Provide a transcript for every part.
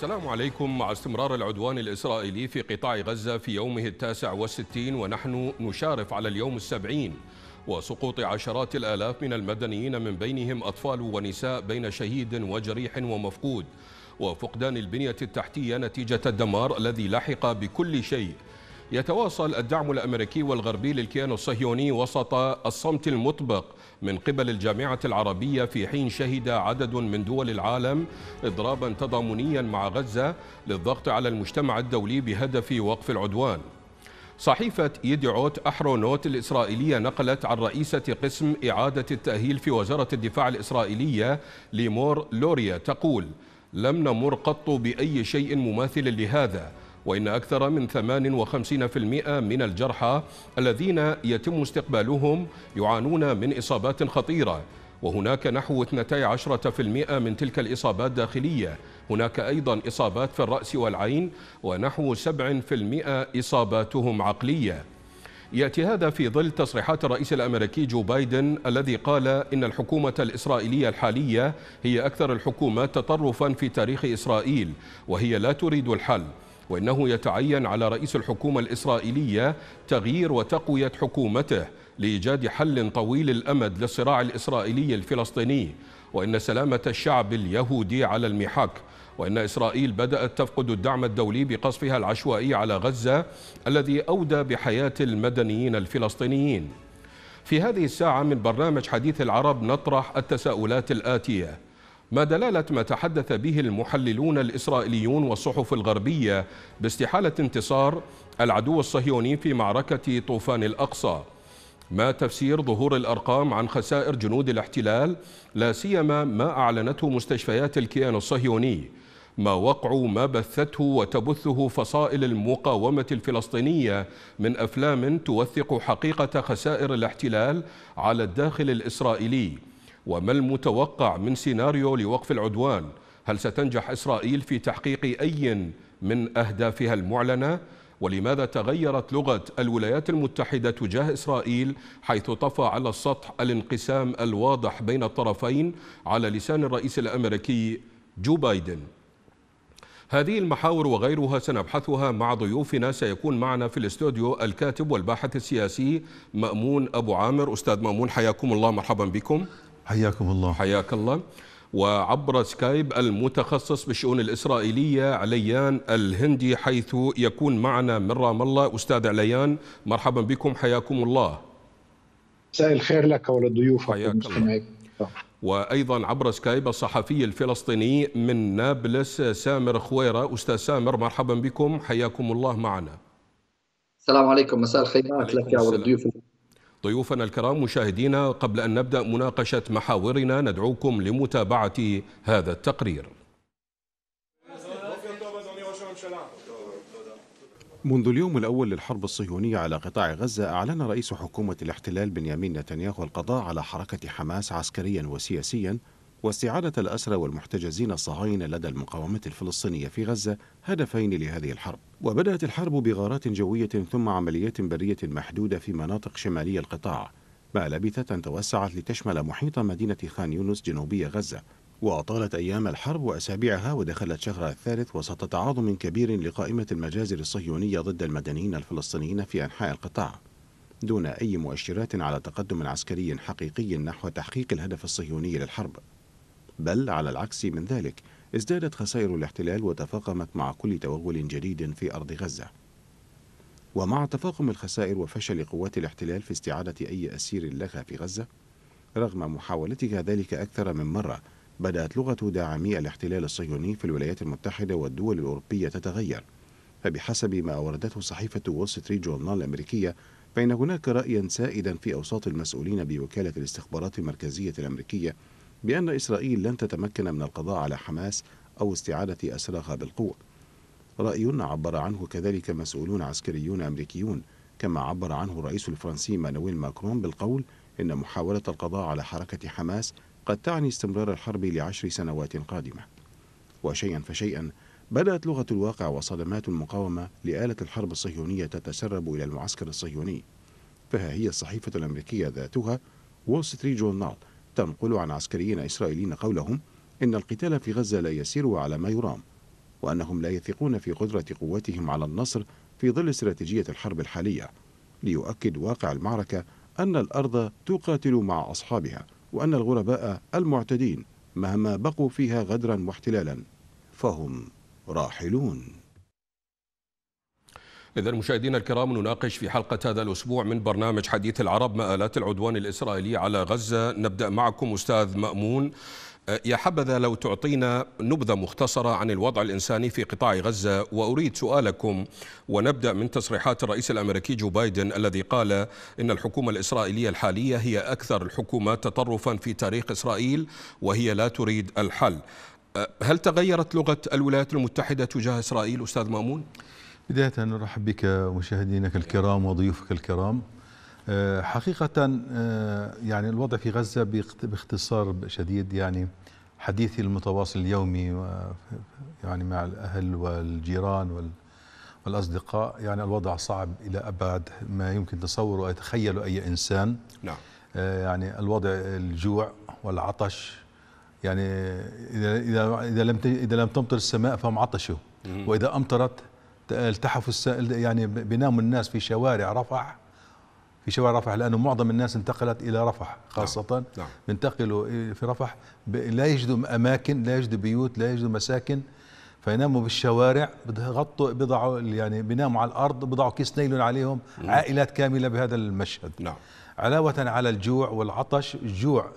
السلام عليكم. مع استمرار العدوان الإسرائيلي في قطاع غزة في يومه التاسع والستين ونحن نشارف على اليوم السبعين وسقوط عشرات الآلاف من المدنيين من بينهم أطفال ونساء بين شهيد وجريح ومفقود. وفقدان البنية التحتية نتيجة الدمار الذي لحق بكل شيء. يتواصل الدعم الأمريكي والغربي للكيان الصهيوني وسط الصمت المطبق. من قبل الجامعة العربية في حين شهد عدد من دول العالم إضرابا تضامنيا مع غزة للضغط على المجتمع الدولي بهدف وقف العدوان. صحيفة يدعوت أحرونوت الإسرائيلية نقلت عن رئيسة قسم إعادة التأهيل في وزارة الدفاع الإسرائيلية ليمور لوريا تقول لم نمر قط بأي شيء مماثل لهذا وإن أكثر من 58% من الجرحى الذين يتم استقبالهم يعانون من إصابات خطيرة. وهناك نحو 12% من تلك الإصابات داخلية. هناك أيضا إصابات في الرأس والعين ونحو 7% إصاباتهم عقلية. يأتي هذا في ظل تصريحات الرئيس الأمريكي جو بايدن الذي قال إن الحكومة الإسرائيلية الحالية هي أكثر الحكومات تطرفا في تاريخ إسرائيل وهي لا تريد الحل. وإنه يتعين على رئيس الحكومة الإسرائيلية تغيير وتقوية حكومته لإيجاد حل طويل الأمد للصراع الإسرائيلي الفلسطيني. وإن سلامة الشعب اليهودي على المحك. وإن إسرائيل بدأت تفقد الدعم الدولي بقصفها العشوائي على غزة الذي أودى بحياة المدنيين الفلسطينيين. في هذه الساعة من برنامج حديث العرب نطرح التساؤلات الآتية. ما دلالة ما تحدث به المحللون الإسرائيليون والصحف الغربية باستحالة انتصار العدو الصهيوني في معركة طوفان الأقصى؟ ما تفسير ظهور الأرقام عن خسائر جنود الاحتلال؟ لا سيما ما أعلنته مستشفيات الكيان الصهيوني. ما وقع ما بثته وتبثه فصائل المقاومة الفلسطينية من أفلام توثق حقيقة خسائر الاحتلال على الداخل الإسرائيلي؟ وما المتوقع من سيناريو لوقف العدوان؟ هل ستنجح إسرائيل في تحقيق أي من أهدافها المعلنة؟ ولماذا تغيرت لغة الولايات المتحدة تجاه إسرائيل حيث طفى على السطح الانقسام الواضح بين الطرفين على لسان الرئيس الأمريكي جو بايدن؟ هذه المحاور وغيرها سنبحثها مع ضيوفنا. سيكون معنا في الاستوديو الكاتب والباحث السياسي مأمون أبو عامر. أستاذ مأمون حياكم الله. مرحبا بكم. حياكم الله. حياك الله. وعبر سكايب المتخصص بالشؤون الإسرائيلية عليان الهندي حيث يكون معنا من رام الله أستاذ عليان مرحبا بكم حياكم الله. مساء الخير لك ولضيوفك حياك الله. وأيضا عبر سكايب الصحفي الفلسطيني من نابلس سامر خويرة. أستاذ سامر مرحبا بكم حياكم الله معنا. السلام عليكم. مساء الخيرات لك ولضيوف ضيوفنا الكرام مشاهدينا قبل أن نبدأ مناقشة محاورنا ندعوكم لمتابعة هذا التقرير. منذ اليوم الأول للحرب الصهيونية على قطاع غزة أعلن رئيس حكومة الاحتلال بنيامين نتنياهو القضاء على حركة حماس عسكريا وسياسيا واستعادة الأسرى والمحتجزين الصهاينة لدى المقاومة الفلسطينية في غزة هدفين لهذه الحرب. وبدأت الحرب بغارات جوية ثم عمليات برية محدودة في مناطق شمالي القطاع ما لبثت أن توسعت لتشمل محيط مدينة خان يونس جنوبي غزة. وطالت أيام الحرب وأسابيعها ودخلت شهرها الثالث وسط تعاظم كبير لقائمة المجازر الصهيونية ضد المدنيين الفلسطينيين في أنحاء القطاع. دون أي مؤشرات على تقدم عسكري حقيقي نحو تحقيق الهدف الصهيوني للحرب. بل على العكس من ذلك ازدادت خسائر الاحتلال وتفاقمت مع كل توغل جديد في أرض غزة. ومع تفاقم الخسائر وفشل قوات الاحتلال في استعادة أي أسير لها في غزة رغم محاولتها ذلك أكثر من مرة بدأت لغة داعمي الاحتلال الصهيوني في الولايات المتحدة والدول الأوروبية تتغير. فبحسب ما أوردته صحيفة وول ستريت جورنال الأمريكية فإن هناك رأيا سائدا في أوساط المسؤولين بوكالة الاستخبارات المركزية الأمريكية بأن إسرائيل لن تتمكن من القضاء على حماس أو استعادة أسراها بالقوة. رأي عبر عنه كذلك مسؤولون عسكريون أمريكيون كما عبر عنه الرئيس الفرنسي إيمانويل ماكرون بالقول إن محاولة القضاء على حركة حماس قد تعني استمرار الحرب لعشر سنوات قادمة. وشيئا فشيئا بدأت لغة الواقع وصدمات المقاومة لآلة الحرب الصهيونية تتسرب إلى المعسكر الصهيوني. فها هي الصحيفة الأمريكية ذاتها وول ستريت جورنال تنقل عن عسكريين إسرائيليين قولهم إن القتال في غزة لا يسير على ما يرام وأنهم لا يثقون في قدرة قوتهم على النصر في ظل استراتيجية الحرب الحالية ليؤكد واقع المعركة أن الأرض تقاتل مع أصحابها وأن الغرباء المعتدين مهما بقوا فيها غدرا واحتلالا فهم راحلون. إذا مشاهدينا الكرام نناقش في حلقة هذا الأسبوع من برنامج حديث العرب مآلات العدوان الإسرائيلي على غزة. نبدأ معكم أستاذ مأمون. يا حبذا لو تعطينا نبذة مختصرة عن الوضع الإنساني في قطاع غزة وأريد سؤالكم ونبدأ من تصريحات الرئيس الأمريكي جو بايدن الذي قال إن الحكومة الإسرائيلية الحالية هي أكثر الحكومات تطرفا في تاريخ إسرائيل وهي لا تريد الحل. هل تغيرت لغة الولايات المتحدة تجاه إسرائيل أستاذ مأمون؟ بداية نرحب بك مشاهدينك الكرام وضيوفك الكرام. آه، حقيقة آه، يعني الوضع في غزة باختصار شديد يعني حديثي المتواصل اليومي يعني مع الأهل والجيران والأصدقاء يعني الوضع صعب إلى أبعد ما يمكن تصوره ويتخيله أي إنسان. نعم. آه، يعني الوضع الجوع والعطش يعني إذا إذا إذا لم إذا لم تمطر السماء فهم عطشوا. وإذا أمطرت التحفوا يعني بيناموا الناس في شوارع رفح في شوارع رفح لأنه معظم الناس انتقلت إلى رفح خاصة نعم. نعم. بينتقلوا في رفح لا يجدوا أماكن لا يجدوا بيوت لا يجدوا مساكن فيناموا بالشوارع بغطوا بضعوا يعني بيناموا على الأرض بضعوا كيس نيلون عليهم مم. عائلات كاملة بهذا المشهد نعم علاوة على الجوع والعطش الجوع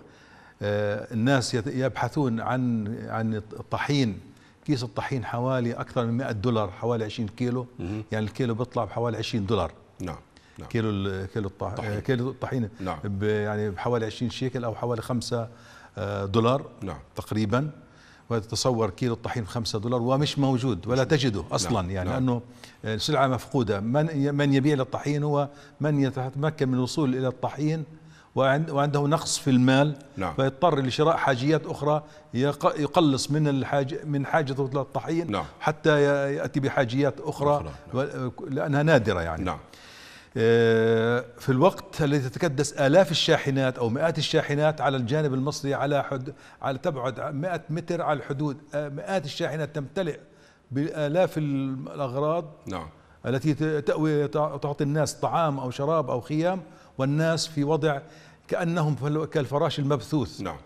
آه الناس يبحثون عن عن الطحين كيس الطحين حوالي أكثر من 100 دولار حوالي 20 كيلو مم. يعني الكيلو بيطلع بحوالي 20 دولار نعم نعم. كيلو كيلو الطحين كيلو الطحين نعم. يعني بحوالي 20 شيكل أو حوالي 5 آه، دولار نعم. تقريبا وتتصور كيلو الطحين 5 دولار ومش موجود ولا تجده أصلا نعم. يعني نعم. لأنه سلعة مفقودة من من يبيع للطحين هو من يتمكن من الوصول إلى الطحين وعنده نقص في المال نعم. فيضطر لشراء حاجيات أخرى يقلص من الحاج من حاجته للطحين نعم. حتى يأتي بحاجيات أخرى, أخرى. نعم. لأنها نادرة يعني نعم. آه، في الوقت الذي تتكدس آلاف الشاحنات أو مئات الشاحنات على الجانب المصري على حد على تبعد 100 متر على الحدود آه، مئات الشاحنات تمتلئ بآلاف الأغراض نعم التي تأوي تعطي الناس طعام أو شراب أو خيام والناس في وضع كأنهم كالفراش المبثوث. نعم.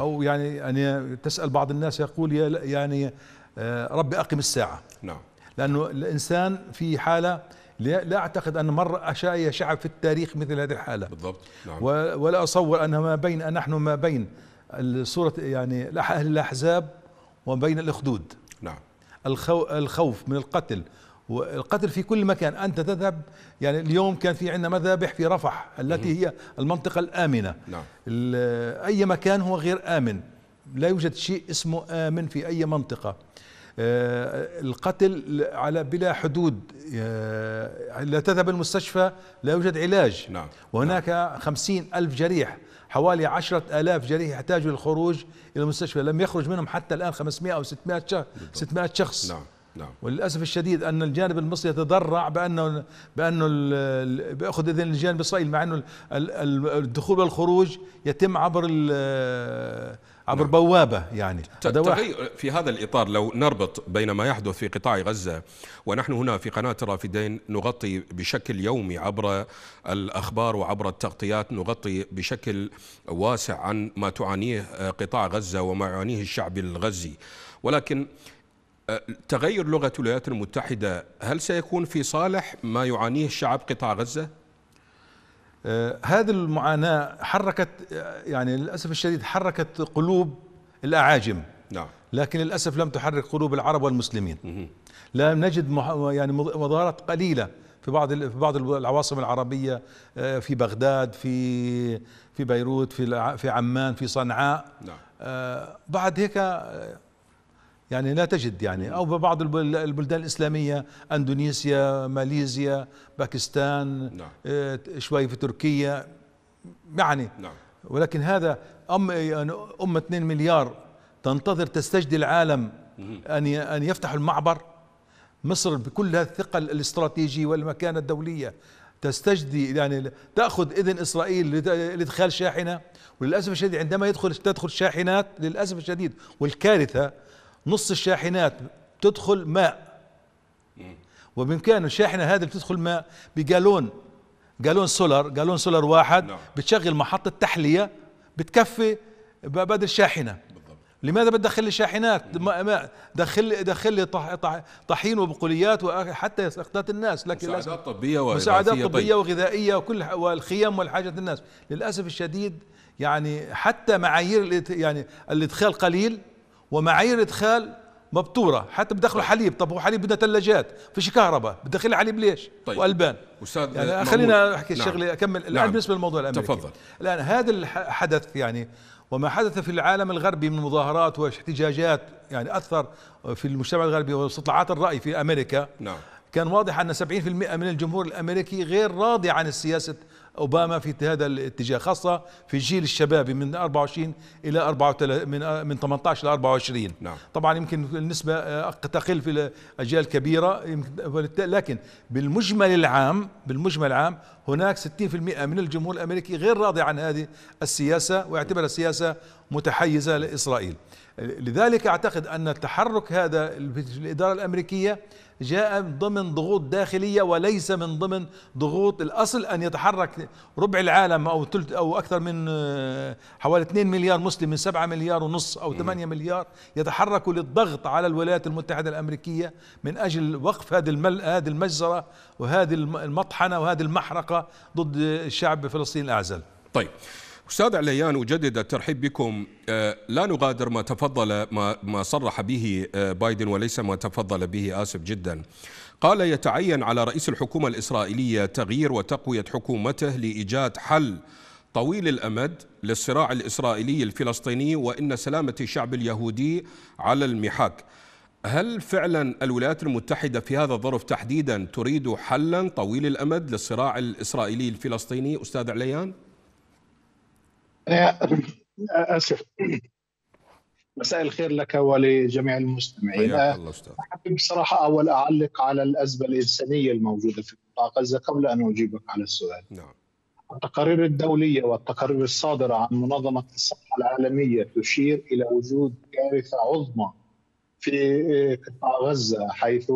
أو يعني يعني تسأل بعض الناس يقول يعني آه، ربي أقم الساعة. نعم. لأنه الإنسان في حالة لا أعتقد أن مر أشياء شعب في التاريخ مثل هذه الحالة. بالضبط. نعم. ولا أصور ان ما بين نحن ما بين الصورة يعني أهل الأحزاب وبين الأخدود. نعم. الخوف من القتل والقتل في كل مكان. أنت تذهب يعني اليوم كان في عندنا مذابح في رفح التي هي المنطقة الآمنة. نعم. أي مكان هو غير آمن. لا يوجد شيء اسمه آمن في أي منطقة. آه، القتل على بلا حدود. آه، لا تذهب المستشفى لا يوجد علاج. نعم. وهناك نعم. خمسين ألف جريح حوالي عشرة آلاف جريح يحتاجوا للخروج إلى المستشفى. لم يخرج منهم حتى الآن 500 أو 600 شخص 600 شخص. نعم. نعم. وللأسف الشديد أن الجانب المصري يتضرع بانه بأنه بيأخذ إذن الجانب الإسرائيلي مع أنه الدخول والخروج يتم عبر عبر نعم. بوابة يعني تغير في هذا الإطار لو نربط بين ما يحدث في قطاع غزة ونحن هنا في قناة الرافدين نغطي بشكل يومي عبر الأخبار وعبر التغطيات نغطي بشكل واسع عن ما تعانيه قطاع غزة وما يعانيه الشعب الغزي ولكن تغير لغة الولايات المتحدة هل سيكون في صالح ما يعانيه الشعب قطاع غزة؟ آه هذه المعاناة حركت يعني للأسف الشديد حركت قلوب الأعاجم. نعم. لكن للأسف لم تحرك قلوب العرب والمسلمين. لا نجد يعني مظاهرات قليلة في بعض في بعض العواصم العربية آه في بغداد في في بيروت في في عمان في صنعاء. نعم. آه بعد هيك يعني لا تجد يعني. أو ببعض البلدان الإسلامية أندونيسيا ماليزيا باكستان نعم. آه، شوي في تركيا يعني. نعم. ولكن هذا أم يعني أمة 2 مليار تنتظر تستجدي العالم أن أن يفتح المعبر. مصر بكل هذه الثقة الاستراتيجي والمكانة الدولية تستجدي يعني تأخذ إذن إسرائيل لإدخال شاحنة. وللأسف الشديد عندما يدخل تدخل شاحنات للأسف الشديد والكارثة نص الشاحنات بتدخل ماء. وبإمكانه الشاحنة هذه بتدخل ماء بجالون جالون سولار جالون سولار واحد نعم. بتشغل محطة تحلية بتكفي بدل شاحنه لماذا بتدخل لي شاحنات؟ ما دخل دخل لي طح طح طحين وبقوليات وحتى سقطات الناس لكن مساعدات طبية مساعدات وإغاثية. طبية طيب. وغذائية وكل والخيم والحاجات الناس. للأسف الشديد يعني حتى معايير يعني الإدخال قليل. ومعايير الادخال مبتورة حتى بدخلوا حليب طب هو حليب بدنا ثلاجات فيش كهرباء بدخل لي حليب ليش طيب. وألبان أستاذ يعني. خلينا أحكي نعم. الشغله أكمل الآن نعم. بالنسبة للموضوع الأمريكي تفضل. الآن هذا الحدث يعني وما حدث في العالم الغربي من مظاهرات واحتجاجات يعني أثر في المجتمع الغربي واستطلاعات الرأي في أمريكا نعم كان واضح أن 70% من الجمهور الأمريكي غير راضي عن السياسة أوباما في هذا الاتجاه خاصة في الجيل الشبابي من 24 إلى 34 من من 18 ل 24 نعم. طبعا يمكن النسبة آه، تقل في الأجيال الكبيرة لكن بالمجمل العام بالمجمل العام هناك 60% من الجمهور الأمريكي غير راضي عن هذه السياسة ويعتبرها سياسه متحيزة لإسرائيل لذلك أعتقد أن التحرك هذا في الإدارة الأمريكية جاء من ضمن ضغوط داخلية وليس من ضمن ضغوط الأصل أن يتحرك ربع العالم أو ثلث أو أكثر من آه، حوالي 2 مليار مسلم من 7 مليار ونص أو 8 مليار يتحركوا للضغط على الولايات المتحدة الأمريكية من أجل وقف هذه المل هذه المجزرة وهذه الم- المطحنة وهذه المحرقة ضد الشعب الفلسطيني الأعزل. طيب أستاذ عليان أجدد الترحيب بكم. آه، لا نغادر ما تفضل ما ما صرح به آه، بايدن وليس ما تفضل به آسف جدا. قال يتعين على رئيس الحكومة الإسرائيلية تغيير وتقوية حكومته لإيجاد حل طويل الأمد للصراع الإسرائيلي الفلسطيني وإن سلامة الشعب اليهودي على المحك. هل فعلا الولايات المتحدة في هذا الظرف تحديدا تريد حلا طويل الأمد للصراع الإسرائيلي الفلسطيني أستاذ عليان؟ أسف. مساء الخير لك ولجميع المستمعين. أحب بصراحة أول أعلق على الأزمة الإنسانية الموجودة في قطاع غزة قبل أن أجيبك على السؤال. نعم. التقارير الدولية والتقارير الصادرة عن منظمة الصحة العالمية تشير إلى وجود كارثة عظمى في قطاع غزة حيث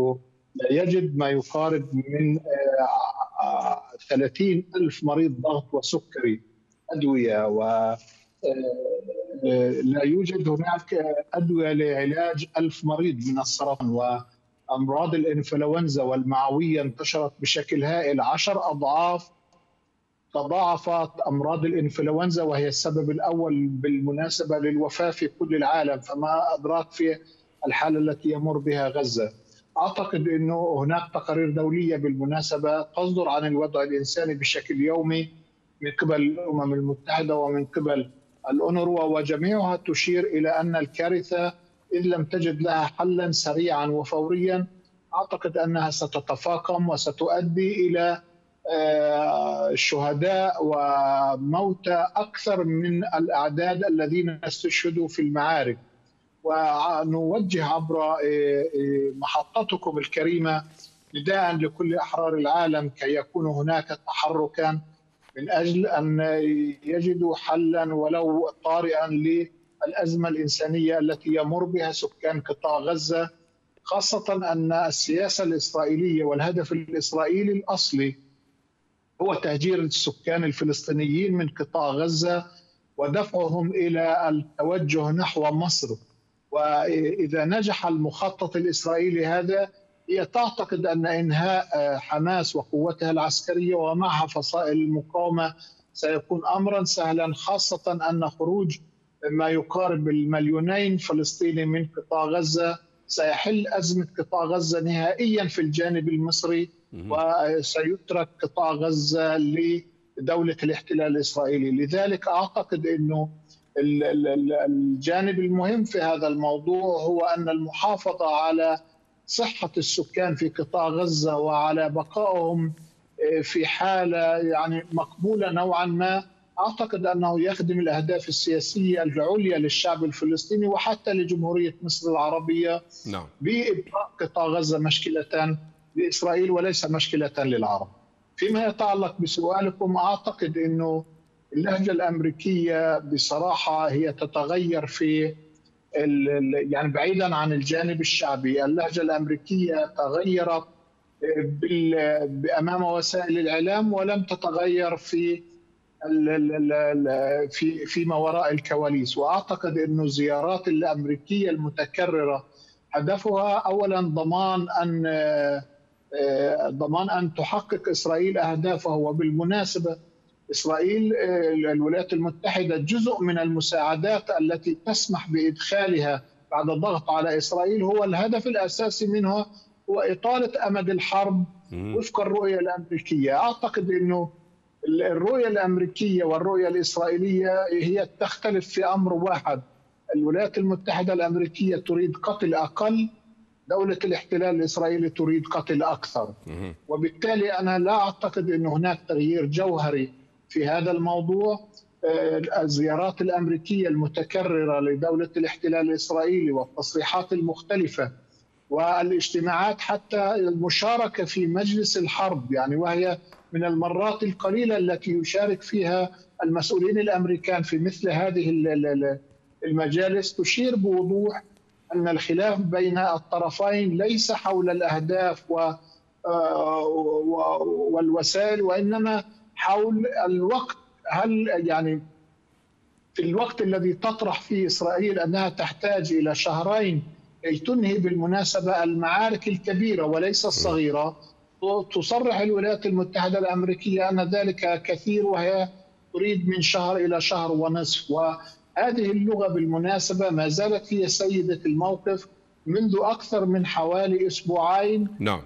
لا يجد ما يقارب من آه، آه، 30 ألف مريض ضغط وسكري أدوية و آه، لا يوجد هناك أدوية لعلاج ألف مريض من السرطان وأمراض الإنفلونزا والمعوية انتشرت بشكل هائل عشر أضعاف تضاعفت أمراض الإنفلونزا وهي السبب الأول بالمناسبة للوفاة في كل العالم فما أدراك في الحالة التي يمر بها غزة. أعتقد إنه هناك تقارير دولية بالمناسبة تصدر عن الوضع الإنساني بشكل يومي من قبل الأمم المتحدة ومن قبل الأونروا وجميعها تشير إلى أن الكارثة اذ لم تجد لها حلا سريعا وفوريا أعتقد أنها ستتفاقم وستؤدي إلى آه، شهداء وموتى أكثر من الأعداد الذين استشهدوا في المعارك. ونوجه عبر آه، آه، محطتكم الكريمة نداء لكل أحرار العالم كي يكون هناك تحركا من أجل أن يجدوا حلا ولو طارئا للأزمة الإنسانية التي يمر بها سكان قطاع غزة خاصة أن السياسة الإسرائيلية والهدف الإسرائيلي الأصلي هو تهجير السكان الفلسطينيين من قطاع غزة ودفعهم إلى التوجه نحو مصر. وإذا نجح المخطط الإسرائيلي هذا هي تعتقد أن إنهاء حماس وقوتها العسكرية ومعها فصائل المقاومة سيكون امرا سهلا خاصة أن خروج ما يقارب المليونين فلسطيني من قطاع غزة سيحل أزمة قطاع غزة نهائيا في الجانب المصري وسيترك قطاع غزة لدولة الاحتلال الإسرائيلي، لذلك أعتقد إنه الجانب المهم في هذا الموضوع هو أن المحافظة على صحة السكان في قطاع غزة وعلى بقائهم في حالة يعني مقبولة نوعا ما أعتقد أنه يخدم الأهداف السياسية العليا للشعب الفلسطيني وحتى لجمهورية مصر العربية نعم بإبقاء قطاع غزة مشكله لإسرائيل وليس مشكله للعرب. فيما يتعلق بسؤالكم أعتقد إنه اللهجة الأمريكية بصراحة هي تتغير في يعني بعيدا عن الجانب الشعبي اللهجة الأمريكية تغيرت امام وسائل الإعلام ولم تتغير في في فيما وراء الكواليس. وأعتقد انه الزيارات الأمريكية المتكررة هدفها اولا ضمان أن ضمان أن تحقق إسرائيل أهدافها وبالمناسبة إسرائيل الولايات المتحدة جزء من المساعدات التي تسمح بإدخالها بعد الضغط على إسرائيل هو الهدف الأساسي منها هو إطالة أمد الحرب. وفق الرؤية الأمريكية، أعتقد إنه الرؤية الأمريكية والرؤية الإسرائيلية هي تختلف في أمر واحد، الولايات المتحدة الأمريكية تريد قتل أقل دولة الاحتلال الإسرائيلي تريد قتل أكثر. وبالتالي أنا لا أعتقد أن هناك تغيير جوهري في هذا الموضوع الزيارات الأمريكية المتكررة لدولة الاحتلال الإسرائيلي والتصريحات المختلفة والاجتماعات حتى المشاركة في مجلس الحرب يعني وهي من المرات القليلة التي يشارك فيها المسؤولين الأمريكان في مثل هذه المجالس تشير بوضوح أن الخلاف بين الطرفين ليس حول الأهداف والوسائل وإنما حول الوقت هل يعني في الوقت الذي تطرح فيه إسرائيل أنها تحتاج إلى شهرين كي تنهي بالمناسبة المعارك الكبيرة وليس الصغيرة تصرح الولايات المتحدة الأمريكية أن ذلك كثير وهي تريد من شهر إلى شهر ونصف وهذه اللغة بالمناسبة ما زالت هي سيدة الموقف. منذ أكثر من حوالي أسبوعين نعم.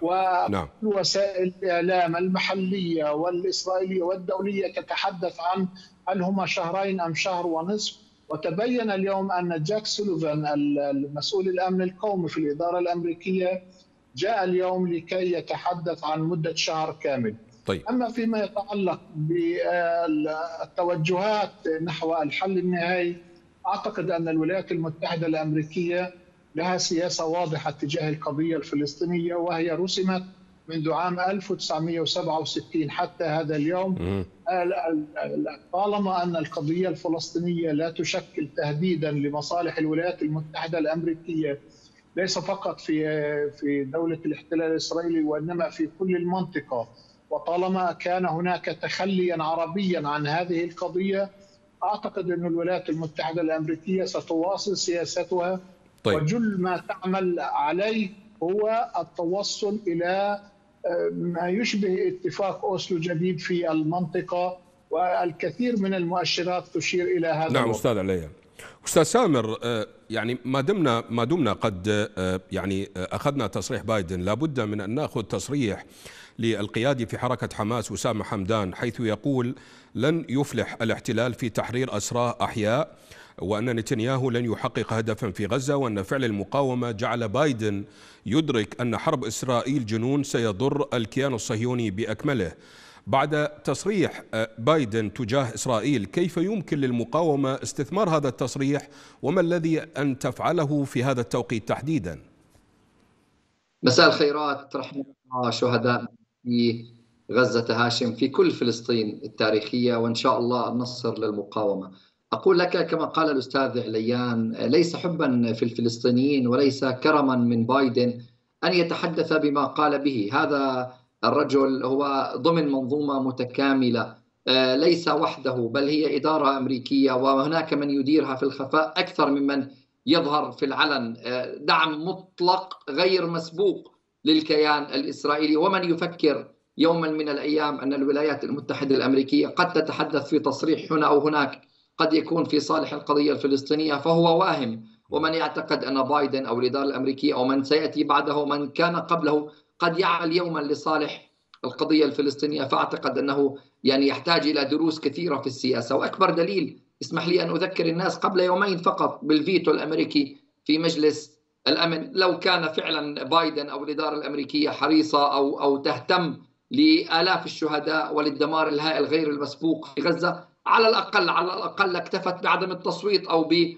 نعم. ووسائل الإعلام المحلية والإسرائيلية والدولية تتحدث عن هل هما شهرين أم شهر ونصف وتبين اليوم أن جاك سوليفان المسؤول الأمن القومي في الإدارة الأمريكية جاء اليوم لكي يتحدث عن مدة شهر كامل طيب. أما فيما يتعلق بالتوجهات نحو الحل النهائي أعتقد أن الولايات المتحدة الأمريكية لها سياسة واضحة تجاه القضية الفلسطينية وهي رسمت منذ عام 1967 حتى هذا اليوم. طالما أن القضية الفلسطينية لا تشكل تهديدا لمصالح الولايات المتحدة الأمريكية ليس فقط في في دولة الاحتلال الإسرائيلي وإنما في كل المنطقة. وطالما كان هناك تخليا عربيا عن هذه القضية أعتقد أن الولايات المتحدة الأمريكية ستواصل سياستها طيب. وجل ما تعمل عليه هو التوصل إلى ما يشبه اتفاق أوسلو جديد في المنطقة والكثير من المؤشرات تشير إلى هذا نعم أستاذ علي. أستاذ سامر يعني ما دمنا ما دمنا قد يعني أخذنا تصريح بايدن. لابد من أن نأخذ تصريح للقيادي في حركة حماس اسامه حمدان حيث يقول لن يفلح الاحتلال في تحرير اسراه أحياء وأن نتنياهو لن يحقق هدفا في غزة وأن فعل المقاومة جعل بايدن يدرك أن حرب إسرائيل جنون سيضر الكيان الصهيوني بأكمله. بعد تصريح بايدن تجاه إسرائيل كيف يمكن للمقاومة استثمار هذا التصريح؟ وما الذي أن تفعله في هذا التوقيت تحديدا؟ مساء الخيرات رحمة الله شهداء في غزة هاشم في كل فلسطين التاريخية وإن شاء الله النصر للمقاومة. أقول لك كما قال الأستاذ عليان ليس حبا في الفلسطينيين وليس كرما من بايدن أن يتحدث بما قال به. هذا الرجل هو ضمن منظومة متكاملة ليس وحده بل هي إدارة أمريكية وهناك من يديرها في الخفاء أكثر ممن يظهر في العلن. دعم مطلق غير مسبوق للكيان الإسرائيلي. ومن يفكر يوما من الأيام أن الولايات المتحدة الأمريكية قد تتحدث في تصريح هنا أو هناك قد يكون في صالح القضية الفلسطينية فهو واهم. ومن يعتقد أن بايدن أو الإدارة الأمريكية أو من سيأتي بعده من كان قبله قد يعمل يوما لصالح القضية الفلسطينية فأعتقد أنه يعني يحتاج إلى دروس كثيرة في السياسة. وأكبر دليل اسمح لي أن أذكر الناس قبل يومين فقط بالفيتو الأمريكي في مجلس الأمن. لو كان فعلا بايدن أو الإدارة الأمريكية حريصة أو أو تهتم لآلاف الشهداء وللدمار الهائل غير المسبوق في غزة على الأقل على الأقل اكتفت بعدم التصويت أو ب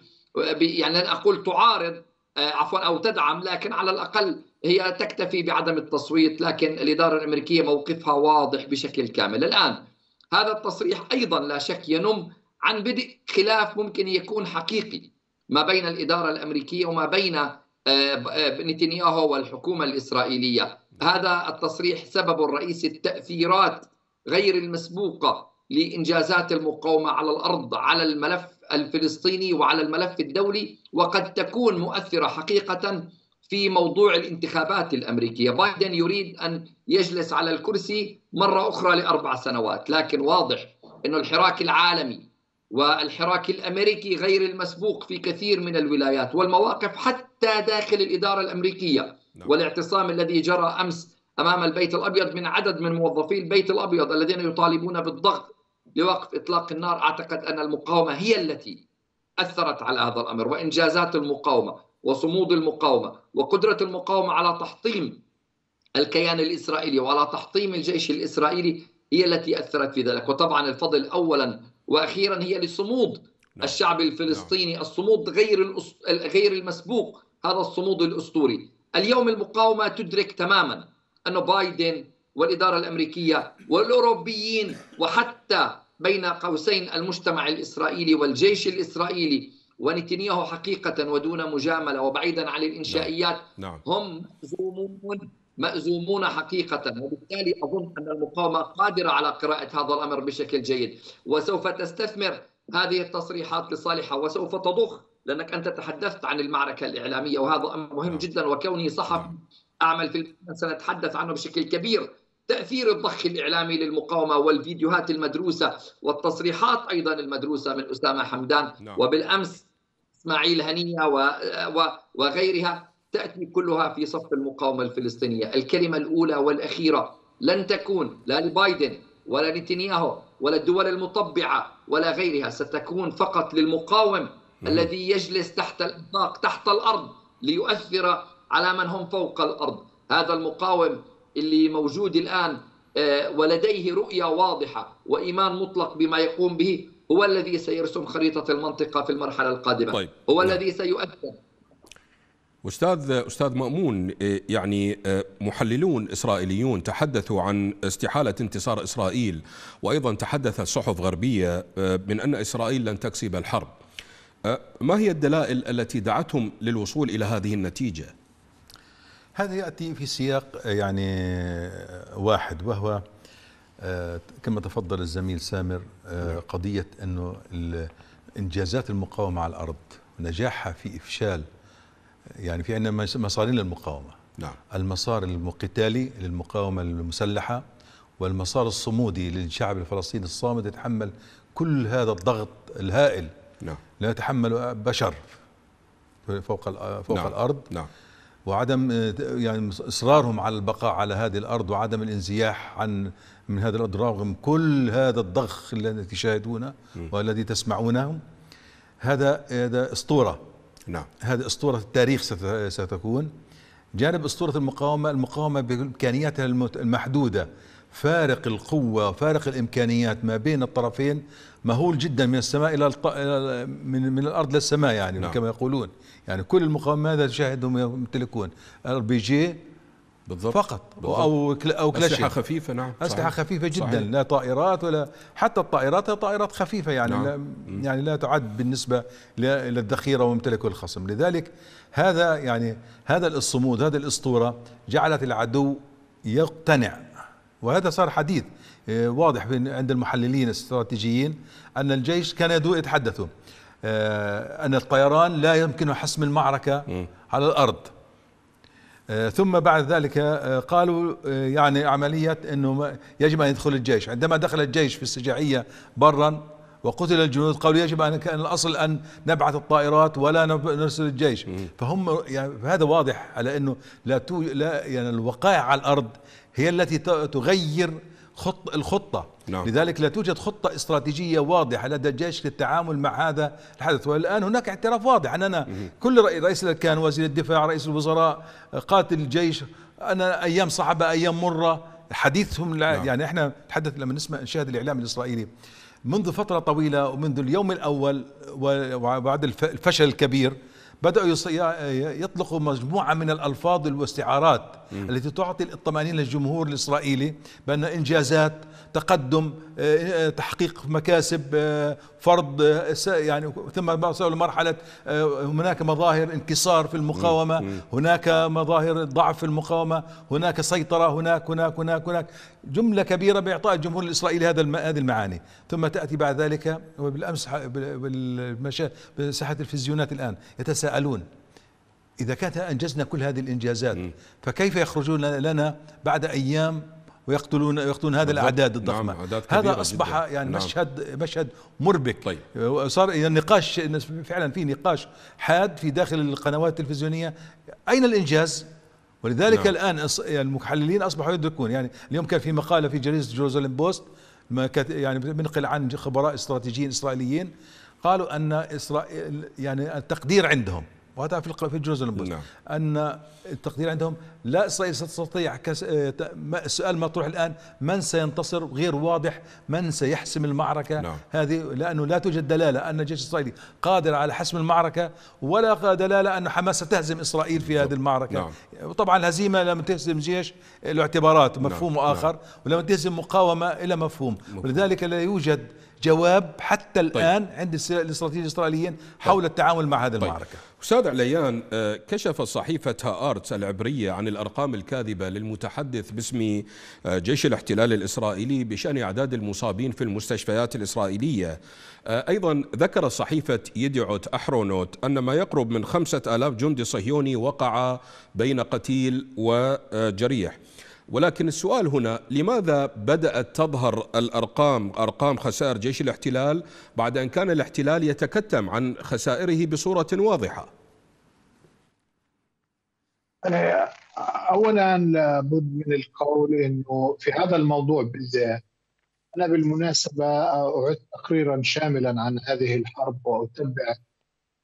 يعني لن أقول تعارض عفوا أو تدعم لكن على الأقل هي تكتفي بعدم التصويت لكن الإدارة الأمريكية موقفها واضح بشكل كامل. الآن هذا التصريح أيضا لا شك ينم عن بدء خلاف ممكن يكون حقيقي ما بين الإدارة الأمريكية وما بين آه، آه، نتنياهو والحكومة الإسرائيلية. هذا التصريح سبب الرئيسي التأثيرات غير المسبوقة لإنجازات المقاومة على الأرض على الملف الفلسطيني وعلى الملف الدولي وقد تكون مؤثرة حقيقة في موضوع الانتخابات الأمريكية، بايدن يريد أن يجلس على الكرسي مرة أخرى لأربع سنوات، لكن واضح إنه الحراك العالمي والحراك الأمريكي غير المسبوق في كثير من الولايات والمواقف حتى داخل الإدارة الأمريكية نعم. والاعتصام الذي جرى أمس أمام البيت الأبيض من عدد من موظفي البيت الأبيض الذين يطالبون بالضغط لوقف إطلاق النار أعتقد أن المقاومة هي التي أثرت على هذا الأمر وإنجازات المقاومة وصمود المقاومة وقدرة المقاومة على تحطيم الكيان الإسرائيلي وعلى تحطيم الجيش الإسرائيلي هي التي أثرت في ذلك وطبعا الفضل اولا وأخيرا هي لصمود نعم. الشعب الفلسطيني نعم. الصمود غير غير المسبوق هذا الصمود الأسطوري اليوم المقاومة تدرك تماما أن بايدن والإدارة الأمريكية والأوروبيين وحتى بين قوسين المجتمع الإسرائيلي والجيش الإسرائيلي ونتنياهو حقيقة ودون مجاملة وبعيدا عن الإنشائيات نعم. نعم. هم مأزومون مأزومون حقيقة وبالتالي أظن أن المقاومة قادرة على قراءة هذا الأمر بشكل جيد وسوف تستثمر هذه التصريحات لصالحها وسوف تضخ لأنك أنت تحدثت عن المعركة الإعلامية وهذا أمر مهم نعم. جدا وكوني صحفي نعم. أعمل في سنتحدث عنه بشكل كبير تأثير الضخ الإعلامي للمقاومة والفيديوهات المدروسة والتصريحات أيضا المدروسة من أسامة حمدان. نعم. وبالأمس إسماعيل هنية وغيرها تأتي كلها في صف المقاومة الفلسطينية. الكلمة الأولى والأخيرة لن تكون لا لبايدن ولا نتنياهو ولا الدول المطبعة ولا غيرها ستكون فقط للمقاوم الذي يجلس تحت الإطلاق تحت الأرض ليؤثر على من هم فوق الأرض. هذا المقاوم اللي موجود الآن آه، ولديه رؤيه واضحة وإيمان مطلق بما يقوم به هو الذي سيرسم خريطة المنطقة في المرحلة القادمة طيب. هو نعم. الذي سيؤثر أستاذ أستاذ مأمون آه، يعني آه، محللون إسرائيليون تحدثوا عن استحالة انتصار إسرائيل وأيضا تحدثت صحف غربية من أن إسرائيل لن تكسب الحرب ما هي الدلائل التي دعتهم للوصول إلى هذه النتيجة هذا يأتي في سياق يعني واحد وهو آه، كما تفضل الزميل سامر آه، قضية إنه انجازات المقاومة على الأرض نجاحها في إفشال يعني في عندنا مسارين للمقاومة. نعم. المسار القتالي للمقاومة المسلحة والمسار الصمودي للشعب الفلسطيني الصامد يتحمل كل هذا الضغط الهائل. نعم. لا يتحمل بشر فوق فوق نعم. الأرض. نعم. وعدم يعني إصرارهم على البقاء على هذه الأرض وعدم الانزياح عن من هذه الأرض رغم كل هذا الضخ الذي تشاهدونه والذي تسمعونه هذا هذا أسطورة. نعم. هذه أسطورة التاريخ ستكون. جانب أسطورة المقاومة المقاومة بإمكانياتها المحدودة. فارق القوة فارق الإمكانيات ما بين الطرفين مهول جدا من السماء إلى من من الأرض للسماء يعني نعم. كما يقولون يعني كل المقاومة هذا تشاهدهم يمتلكون آر بي جي بالضبط فقط بالضبط. أو أو كلاشين أسلحة خفيفة نعم أسلحة صحيح. خفيفة جدا صحيح. لا طائرات ولا حتى الطائرات طائرات خفيفة يعني نعم. لا يعني لا تعد بالنسبة للذخيره وممتلكه الخصم لذلك هذا يعني هذا الصمود هذه الأسطورة جعلت العدو يقتنع وهذا صار حديث آه، واضح عند المحللين الاستراتيجيين أن الجيش كان يتحدثوا آه، أن الطيران لا يمكن حسم المعركة على الأرض. آه، ثم بعد ذلك قالوا يعني عملية أنه يجب أن يدخل الجيش. عندما دخل الجيش في السجاعية برا وقتل الجنود قالوا يجب أن كان الأصل أن نبعث الطائرات ولا نرسل الجيش. فهم يعني هذا واضح على أنه لا, لا يعني الوقائع على الأرض هي التي تغير خط الخطة. نعم. لذلك لا توجد خطة استراتيجية واضحة لدى الجيش للتعامل مع هذا الحدث. والآن هناك اعتراف واضح. أننا كل رئيس الأركان وزير الدفاع رئيس الوزراء قاتل الجيش أنا أيام صعبة أيام مرة حديثهم نعم. يعني إحنا نتحدث لما نسمع نشاهد الإعلام الإسرائيلي. منذ فترة طويلة ومنذ اليوم الأول وبعد الفشل الكبير بدأوا يطلقوا مجموعة من الألفاظ والاستعارات التي تعطي الطمأنينة للجمهور الإسرائيلي بأن إنجازات تقدم آه، تحقيق مكاسب آه، فرض آه، يعني ثم وصلوا لمرحلة هناك مظاهر انكسار في المقاومة هناك مظاهر ضعف في المقاومة هناك سيطرة هناك هناك هناك هناك. جملة كبيرة بإعطاء الجمهور الإسرائيلي هذا هذه المعاني. ثم تأتي بعد ذلك وبالأمس بساحة التلفزيونات الآن يتساءلون إذا كانت أنجزنا كل هذه الإنجازات فكيف يخرجون لنا بعد أيام ويقتلون يقتلون هذه الأعداد الضخمة نعم هذا أصبح جداً. يعني نعم. مشهد مشهد مربك طيب. صار النقاش فعلا في نقاش حاد في داخل القنوات التلفزيونية أين الإنجاز ولذلك نعم. الآن المحللين أصبحوا يدركون يعني اليوم كان في مقالة في جريده جيروزاليم بوست ما يعني بنقل عن خبراء استراتيجيين إسرائيليين قالوا أن اسرائيل يعني التقدير عندهم وهذا في في بوست نعم. أن التقدير عندهم لا اسرائيل ستستطيع السؤال مطروح الآن من سينتصر غير واضح من سيحسم المعركة نعم. هذه لأنه لا توجد دلالة أن الجيش الإسرائيلي قادر على حسم المعركة ولا دلالة أن حماس ستهزم إسرائيل في هذه المعركة نعم. طبعا الهزيمة لما تهزم جيش له اعتبارات مفهوم نعم. آخر نعم. ولما تهزم مقاومة إلى مفهوم, مفهوم. ولذلك لا يوجد جواب حتى طيب. الآن طيب. عند الاستراتيجيين الإسرائيليين حول طيب. التعامل مع هذه طيب. المعركة أستاذ عليان آه، كشفت صحيفة هآرتس العبرية عن الأرقام الكاذبة للمتحدث باسم آه، جيش الاحتلال الإسرائيلي بشأن أعداد المصابين في المستشفيات الإسرائيلية آه، أيضا ذكر صحيفة يدعوت أحرونوت أن ما يقرب من خمسة آلاف جندي صهيوني وقع بين قتيل وجريح ولكن السؤال هنا لماذا بدأت تظهر الأرقام أرقام خسائر جيش الاحتلال بعد أن كان الاحتلال يتكتم عن خسائره بصورة واضحة؟ أولا لابد من القول أنه في هذا الموضوع بالذات أنا بالمناسبة أعد تقريرا شاملا عن هذه الحرب وأتبع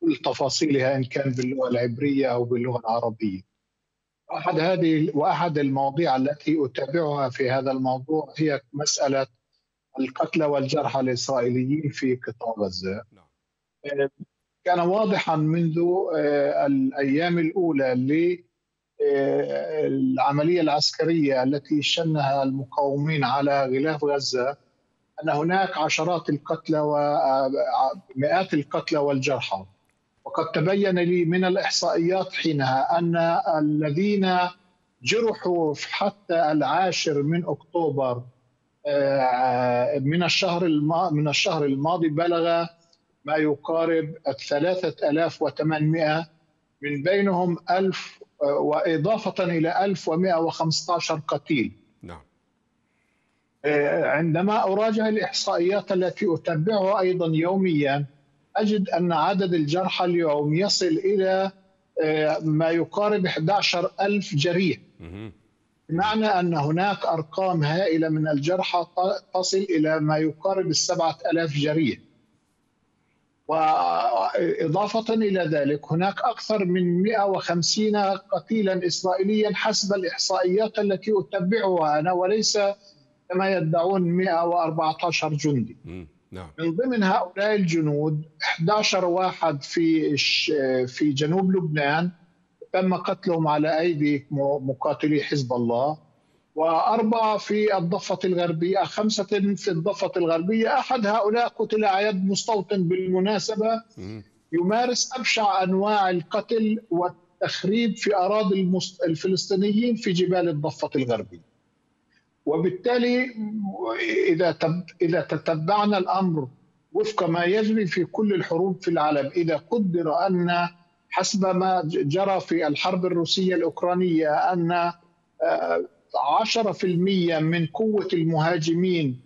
كل تفاصيلها إن كان باللغة العبرية أو باللغة العربية. أحد هذه وأحد المواضيع التي أتابعها في هذا الموضوع هي مسألة القتلى والجرحى الإسرائيليين في قطاع غزة. نعم. كان واضحا منذ آه، الأيام الأولى للعمليه آه، العسكرية التي شنها المقاومين على غلاف غزة أن هناك عشرات القتلى ومئات القتلى والجرحى. وقد تبين لي من الإحصائيات حينها أن الذين جرحوا حتى العاشر من أكتوبر آه، من الشهر من الشهر الماضي بلغ ما يقارب 3800 من بينهم 1000 وإضافة إلى 1115 قتيل. نعم. آه، عندما أراجع الإحصائيات التي أتبعها أيضا يوميا أجد أن عدد الجرحى اليوم يصل إلى آه، ما يقارب 11 ألف جريح. بمعنى أن هناك أرقام هائلة من الجرحى تصل إلى ما يقارب السبعة ألاف جريح. وإضافة إلى ذلك هناك أكثر من 150 قتيلا إسرائيليا حسب الإحصائيات التي أتبعها أنا وليس كما يدعون 114 جندي. نعم. من ضمن هؤلاء الجنود 11 واحد في في جنوب لبنان تم قتلهم على أيدي مقاتلي حزب الله وأربعة في الضفة الغربية خمسة في الضفة الغربية. أحد هؤلاء قتل على يد مستوطن بالمناسبة. يمارس أبشع أنواع القتل والتخريب في أراضي الفلسطينيين في جبال الضفة الغربية. وبالتالي إذا إذا تتبعنا الأمر وفق ما يجري في كل الحروب في العالم إذا قدر أن حسب ما جرى في الحرب الروسية الأوكرانية أن 10% آه، من قوة المهاجمين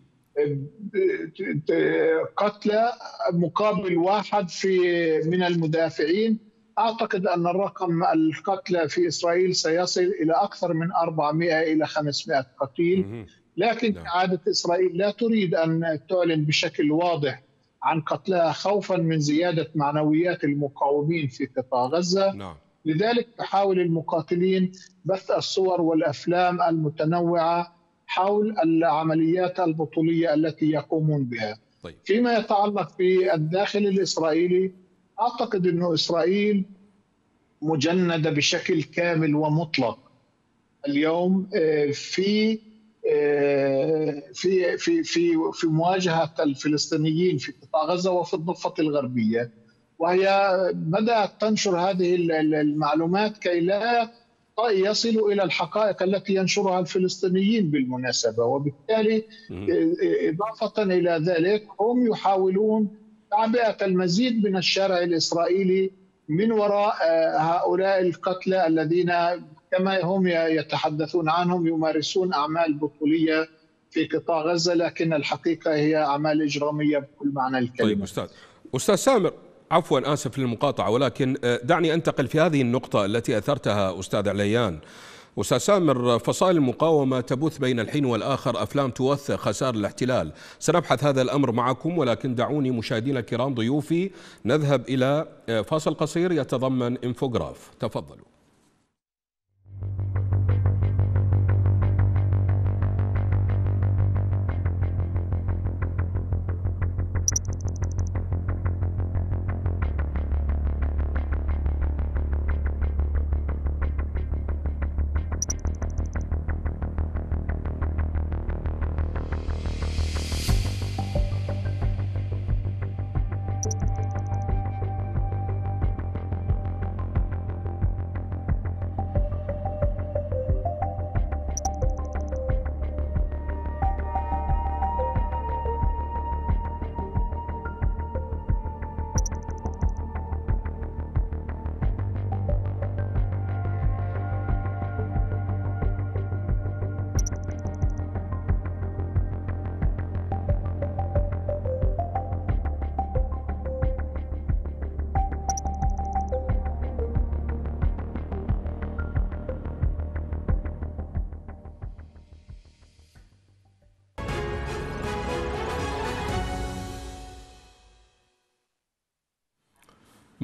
آه، قتلى مقابل واحد في من المدافعين أعتقد أن الرقم القتلى في إسرائيل سيصل إلى أكثر من 400 إلى 500 قتيل لكن نعم. عادة إسرائيل لا تريد أن تعلن بشكل واضح عن قتلها خوفا من زيادة معنويات المقاومين في قطاع غزة نعم. لذلك تحاول المقاتلين بث الصور والأفلام المتنوعة حول العمليات البطولية التي يقومون بها طيب. فيما يتعلق بالداخل الإسرائيلي أعتقد إنه إسرائيل مجندة بشكل كامل ومطلق. اليوم آه، في آه، في في في في مواجهة الفلسطينيين في قطاع غزة وفي الضفة الغربية. وهي بدأت تنشر هذه المعلومات كي لا يصلوا إلى الحقائق التي ينشرها الفلسطينيين بالمناسبة. وبالتالي إضافة إلى ذلك هم يحاولون تعبئه المزيد من الشارع الإسرائيلي من وراء آه، هؤلاء القتلى الذين كما هم يتحدثون عنهم يمارسون أعمال بطولية في قطاع غزة لكن الحقيقة هي أعمال إجرامية بكل معنى الكلمة. طيب أستاذ أستاذ سامر عفوا آسف للمقاطعة ولكن آه، دعني أنتقل في هذه النقطة التي أثرتها أستاذ عليان. أستاذ سامر فصائل المقاومة تبث بين الحين والآخر أفلام توثق خسائر الاحتلال، سنبحث هذا الأمر معكم ولكن دعوني مشاهدينا الكرام ضيوفي نذهب إلى آه، فاصل قصير يتضمن انفوجراف، تفضلوا.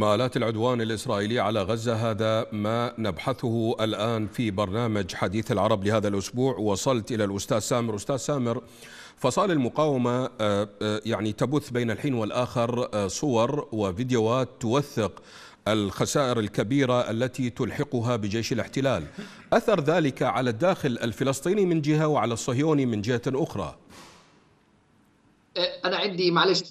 مآلات العدوان الإسرائيلي على غزة هذا ما نبحثه الآن في برنامج حديث العرب لهذا الأسبوع. وصلت إلى الأستاذ سامر. أستاذ سامر فصال المقاومة آه، آه، يعني تبث بين الحين والآخر آه، صور وفيديوهات توثق الخسائر الكبيرة التي تلحقها بجيش الاحتلال. أثر ذلك على الداخل الفلسطيني من جهة وعلى الصهيوني من جهة أخرى. أنا عندي معلش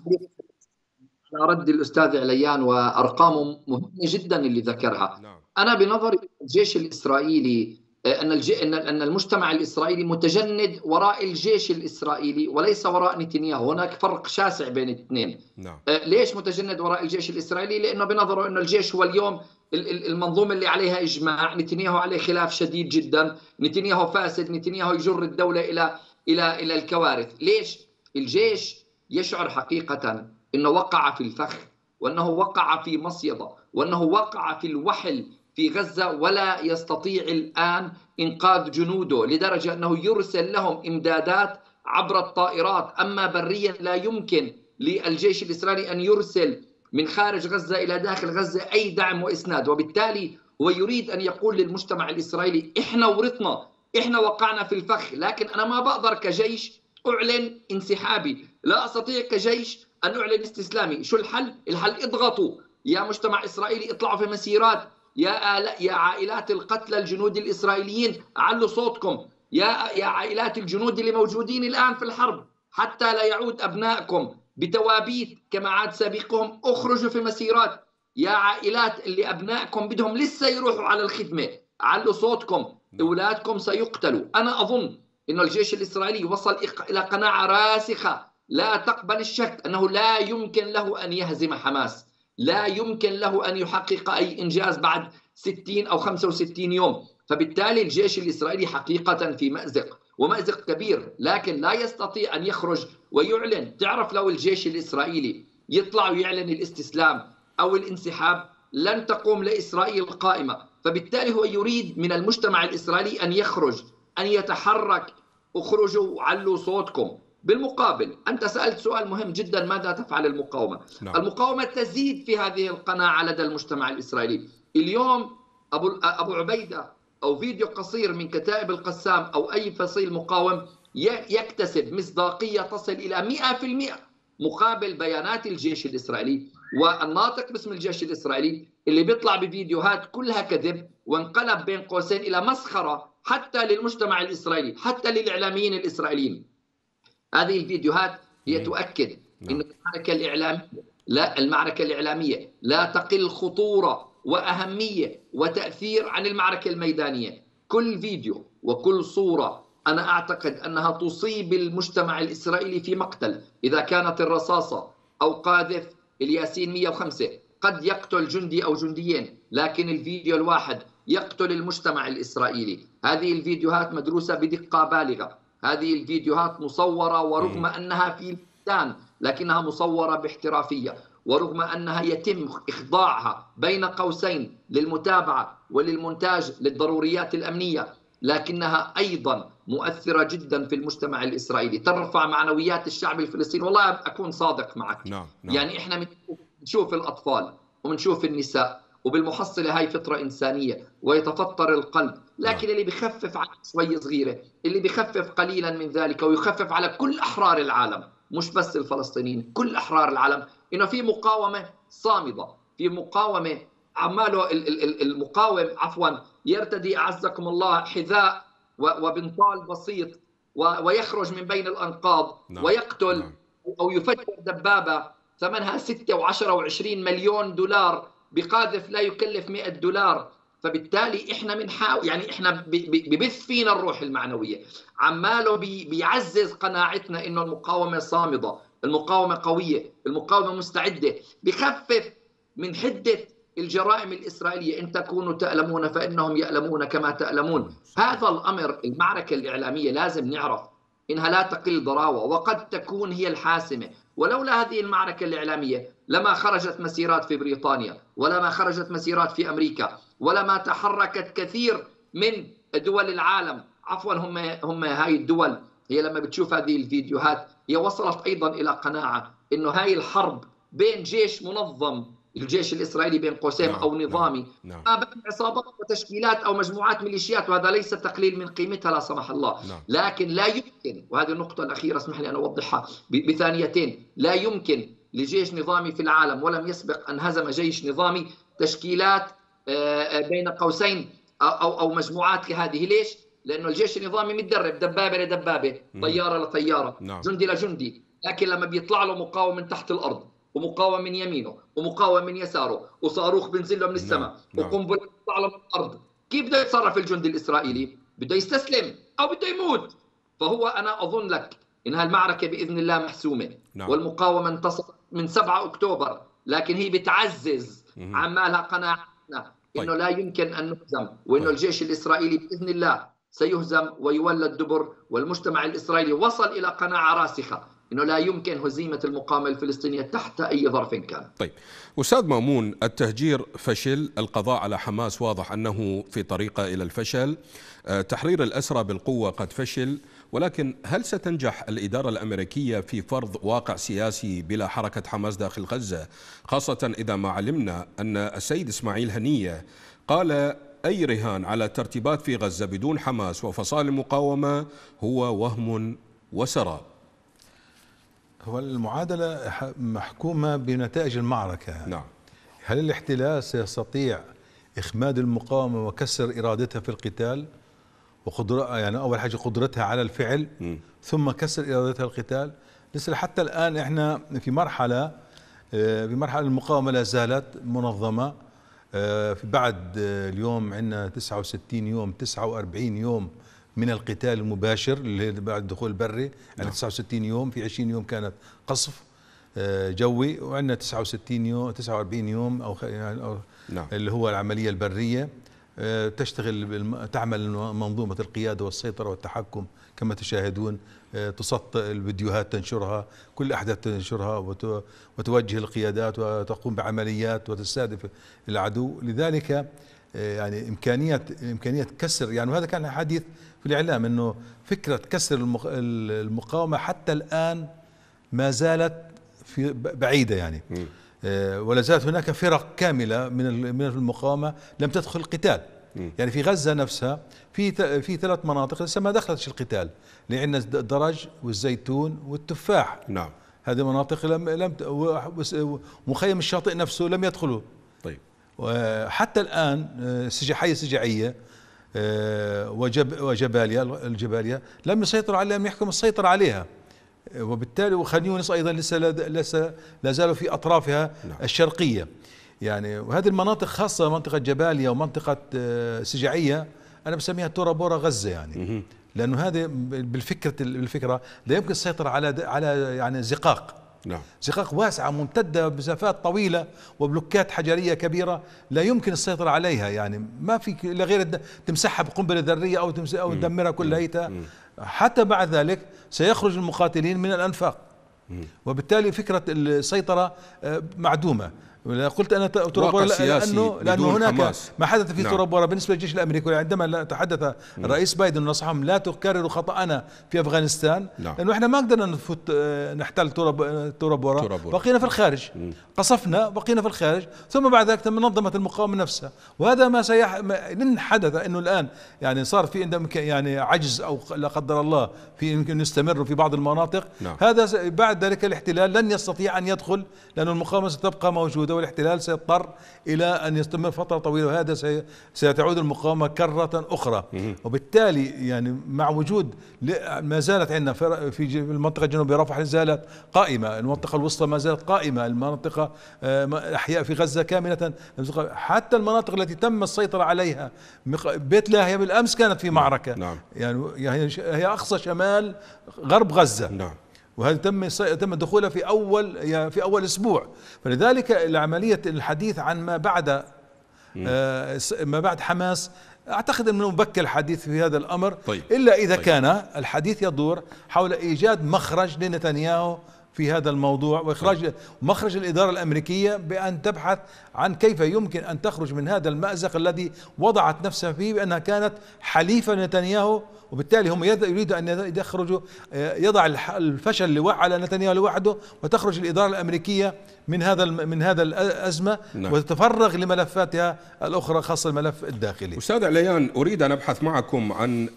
على رد الأستاذ عليان وأرقامه مهمة جدا اللي ذكرها نعم. أنا بنظري الجيش الإسرائيلي أن أن أن المجتمع الإسرائيلي متجند وراء الجيش الإسرائيلي وليس وراء نتنياهو، هناك فرق شاسع بين الاثنين. نعم. آه، ليش متجند وراء الجيش الإسرائيلي؟ لأنه بنظره انه الجيش هو اليوم المنظومه اللي عليها إجماع، نتنياهو عليه خلاف شديد جدا، نتنياهو فاسد، نتنياهو يجر الدولة إلى إلى إلى الكوارث، ليش؟ الجيش يشعر حقيقه إنه وقع في الفخ وأنه وقع في مصيده وأنه وقع في الوحل في غزة ولا يستطيع الآن إنقاذ جنوده لدرجة أنه يرسل لهم إمدادات عبر الطائرات. أما بريا لا يمكن للجيش الإسرائيلي أن يرسل من خارج غزة إلى داخل غزة أي دعم وإسناد. وبالتالي هو يريد أن يقول للمجتمع الإسرائيلي إحنا ورطنا إحنا وقعنا في الفخ لكن أنا ما بقدر كجيش أعلن انسحابي لا أستطيع كجيش أن أعلن استسلامي شو الحل؟ الحل اضغطوا. يا مجتمع إسرائيلي اطلعوا في مسيرات. يا آلاء يا عائلات القتلى الجنود الإسرائيليين. علوا صوتكم. يا يا عائلات الجنود اللي موجودين الآن في الحرب. حتى لا يعود أبنائكم بتوابيت كما عاد سابقهم. اخرجوا في مسيرات. يا عائلات اللي أبنائكم بدهم لسه يروحوا على الخدمة. علوا صوتكم. أولادكم سيقتلوا. أنا أظن أن الجيش الإسرائيلي وصل إلى قناعة راسخة. لا تقبل الشك أنه لا يمكن له أن يهزم حماس. لا يمكن له أن يحقق أي إنجاز بعد 60 أو 65 يوم. فبالتالي الجيش الإسرائيلي حقيقة في مأزق ومأزق كبير لكن لا يستطيع أن يخرج ويعلن. تعرف لو الجيش الإسرائيلي يطلع ويعلن الاستسلام أو الانسحاب لن تقوم لإسرائيل قائمة. فبالتالي هو يريد من المجتمع الإسرائيلي أن يخرج أن يتحرك. اخرجوا وعلوا صوتكم. بالمقابل أنت سألت سؤال مهم جدا ماذا تفعل المقاومة؟ نعم. المقاومة تزيد في هذه القناعة لدى المجتمع الإسرائيلي. اليوم أبو, أبو عبيدة أو فيديو قصير من كتائب القسام أو أي فصيل مقاوم يكتسب مصداقية تصل إلى 100% مقابل بيانات الجيش الإسرائيلي. والناطق باسم الجيش الإسرائيلي اللي بيطلع بفيديوهات كلها كذب وانقلب بين قوسين إلى مسخرة حتى للمجتمع الإسرائيلي حتى للإعلاميين الإسرائيليين. هذه الفيديوهات هي تؤكد إن المعركة الاعلاميه لا المعركة الإعلامية لا تقل خطورة وأهمية وتأثير عن المعركة الميدانية. كل فيديو وكل صورة أنا أعتقد أنها تصيب المجتمع الإسرائيلي في مقتل. إذا كانت الرصاصة أو قاذف الياسين 105 قد يقتل جندي أو جنديين لكن الفيديو الواحد يقتل المجتمع الإسرائيلي. هذه الفيديوهات مدروسة بدقة بالغة. هذه الفيديوهات مصورة ورغم أنها في لسان لكنها مصورة باحترافية ورغم أنها يتم إخضاعها بين قوسين للمتابعة وللمونتاج للضروريات الأمنية لكنها أيضا مؤثرة جدا في المجتمع الإسرائيلي ترفع معنويات الشعب الفلسطيني والله أكون صادق معك نعم. نعم. يعني إحنا بنشوف الأطفال وبنشوف النساء وبالمحصلة هاي فطرة إنسانية ويتفطر القلب لكن اللي بخفف على شوي صغيرة اللي بخفف قليلا من ذلك ويخفف على كل أحرار العالم مش بس الفلسطينيين كل أحرار العالم إنه في مقاومة صامدة في مقاومة عماله المقاوم عفوا يرتدي أعزكم الله حذاء وبنطال بسيط ويخرج من بين الأنقاض نعم. ويقتل نعم. أو يفجر دبابة ثمنها 6 و10 و20 مليون دولار بقاذف لا يكلف 100 دولار فبالتالي إحنا بنحاول يعني إحنا ببث فينا الروح المعنوية. عماله بيعزز قناعتنا إنه المقاومة صامدة المقاومة قوية المقاومة مستعدة. بخفف من حدة الجرائم الإسرائيلية إن تكونوا تألمون فإنهم يألمون كما تألمون. هذا الأمر المعركة الإعلامية لازم نعرف إنها لا تقل ضراوة وقد تكون هي الحاسمة. ولولا هذه المعركة الإعلامية لما خرجت مسيرات في بريطانيا ولما خرجت مسيرات في أمريكا ولما تحركت كثير من دول العالم. عفوا هم هم هاي الدول هي لما بتشوف هذه الفيديوهات هي وصلت أيضا إلى قناعة إنه هاي الحرب بين جيش منظم الجيش الإسرائيلي بين قوسين نعم أو نظامي. نعم. ما بين عصابات وتشكيلات أو مجموعات ميليشيات وهذا ليس تقليل من قيمتها لا سمح الله. نعم. لكن لا يمكن وهذه النقطة الأخيرة اسمح لي أن أوضحها بثانيتين. لا يمكن لجيش نظامي في العالم ولم يسبق أن هزم جيش نظامي تشكيلات بين قوسين أو أو مجموعات كهذه ليش؟ لأنه الجيش النظامي متدرب دبابة لدبابة طيارة لطيارة نعم. جندي لجندي. لكن لما بيطلع له مقاوم من تحت الأرض ومقاوم من يمينه ومقاوم من يساره وصاروخ بنزل له من السماء نعم. نعم. وقنبله تطلع له من الأرض كيف بده يتصرف الجندي الإسرائيلي بده يستسلم أو بده يموت فهو أنا أظن لك إن هالمعركة بإذن الله محسومة نعم. والمقاومة انتصرت من 7 أكتوبر لكن هي بتعزز عمالها قناعتنا إنه طيب. لا يمكن أن نهزم وإنه طيب. الجيش الإسرائيلي بإذن الله سيهزم ويولى الدبر والمجتمع الإسرائيلي وصل إلى قناعة راسخة إنه لا يمكن هزيمة المقاومة الفلسطينية تحت أي ظرف كان. طيب أستاذ مأمون التهجير فشل، القضاء على حماس واضح أنه في طريقة إلى الفشل، آه، تحرير الأسرى بالقوة قد فشل، ولكن هل ستنجح الإدارة الأمريكية في فرض واقع سياسي بلا حركة حماس داخل غزة، خاصة إذا ما علمنا أن السيد إسماعيل هنية قال أي رهان على ترتيبات في غزة بدون حماس وفصائل المقاومة هو وهم وسراب. هو المعادلة محكومة بنتائج المعركة. نعم. هل الاحتلال سيستطيع إخماد المقاومة وكسر إرادتها في القتال؟ وقدرة يعني أول حاجة قدرتها على الفعل م. ثم كسر إرادتها القتال لسه حتى الآن إحنا في مرحلة آه، في مرحلة المقاومة لا زالت منظمة. آه، في بعد اليوم عندنا 69 يوم 49 يوم من القتال المباشر اللي بعد الدخول البري يعني نعم. 69 يوم في 20 يوم كانت قصف آه، جوي وعندنا 69 يوم 49 يوم أو يعني أو نعم. اللي هو العملية البرية آه، تشتغل تعمل منظومة القيادة والسيطرة والتحكم كما تشاهدون آه، تسطئ الفيديوهات تنشرها كل أحداث تنشرها وتوجه القيادات وتقوم بعمليات وتستهدف العدو لذلك يعني امكانيه إمكانية كسر. يعني وهذا كان حديث في الإعلام أنه فكرة كسر المقاومة حتى الآن ما زالت في بعيدة يعني. آه، ولا زالت هناك فرق كاملة من من المقاومة لم تدخل القتال. يعني في غزة نفسها في في ثلاث مناطق لسه ما دخلتش القتال اللي عندنا الدرج والزيتون والتفاح. نعم. هذه مناطق لم لم مخيم الشاطئ نفسه لم يدخلوا. طيب. وحتى الآن آه، سجع حي سجعية آه، وجب وجباليا الجباليا لم يسيطر عليها لم يحكم السيطرة عليها. وبالتالي وخان يونس أيضا لسه لسه لا زالوا في أطرافها نعم. الشرقية. يعني وهذه المناطق خاصة منطقة جباليا ومنطقة آه، سجعية أنا بسميها تورا بورا غزة يعني. لأنه هذه بالفكرة بالفكرة لا يمكن السيطرة على على يعني زقاق. نعم. زقاق واسعة ممتدة بمسافات طويلة وبلوكات حجرية كبيرة لا يمكن السيطرة عليها يعني. ما في الا غير تمسحها بقنبلة ذرية أو أو تدمرها كلها حتى بعد ذلك سيخرج المقاتلين من الأنفاق. وبالتالي فكرة السيطرة آه، قلت أنا ترابورا لأنه لأنه هناك حماس. ما حدث في نعم. ترابورا بالنسبة للجيش الأمريكي عندما تحدث الرئيس بايدن ونصحهم لا تكرروا خطأنا في أفغانستان نعم. لأنه إحنا ما قدرنا نفوت آه، نحتل ترابورا بقينا في الخارج مم. قصفنا بقينا في الخارج ثم بعد ذلك منظمه المقاومة نفسها وهذا ما سيح لن حدث إنه الآن يعني صار في عندهم يعني عجز أو لا قدر الله في يمكن يستمر في بعض المناطق نعم. هذا بعد ذلك الاحتلال لن يستطيع أن يدخل لأن المقاومة ستبقى موجودة الوحده والاحتلال سيضطر إلى أن يستمر فترة طويلة وهذا سيتعود المقاومة كرة أخرى. وبالتالي يعني مع وجود ما زالت عندنا في المنطقة الجنوبية رفح زالت قائمة. المنطقة الوسطى ما زالت قائمة. المنطقة آه، أحياء في غزة كاملة حتى المناطق التي تم السيطرة عليها بيت لاهيا بالأمس كانت في معركة. نعم. يعني هي أقصى شمال غرب غزة. نعم. وهذا تم تم دخولها في أول في أول أسبوع فلذلك العملية الحديث عن ما بعد آه ما بعد حماس أعتقد أنه مبكر الحديث في هذا الأمر طيب. إلا إذا طيب. كان الحديث يدور حول إيجاد مخرج لنتنياهو في هذا الموضوع وإخراج طيب. مخرج الإدارة الأمريكية بأن تبحث عن كيف يمكن أن تخرج من هذا المأزق الذي وضعت نفسها فيه بأنها كانت حليفة لنتنياهو وبالتالي هم يريدوا أن يخرجوا آه، يضع الفشل على نتنياهو لوحده وتخرج الإدارة الأمريكية من هذا من هذا الأزمة نعم. وتتفرغ لملفاتها الأخرى خاصة الملف الداخلي. أستاذ عليان أريد أن أبحث معكم عن